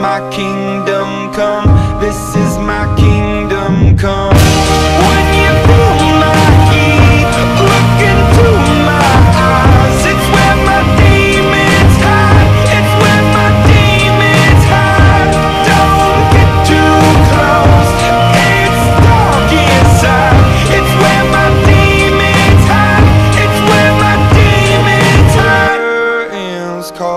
my kingdom come. This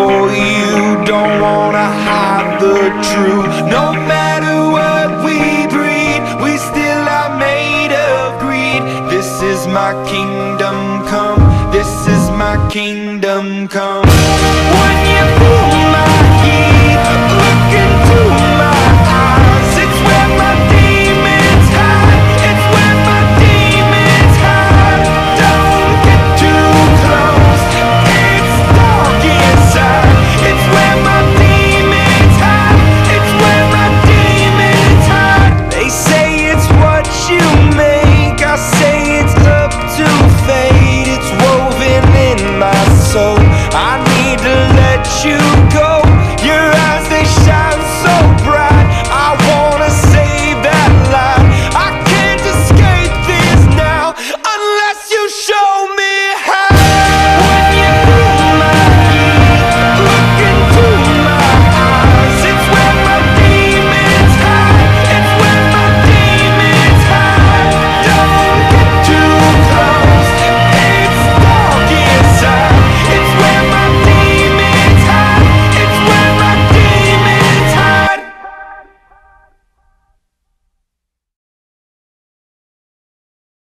for you Don't wanna hide the truth no matter what we breed, we still are made of greed. This is my kingdom come, this is my kingdom come.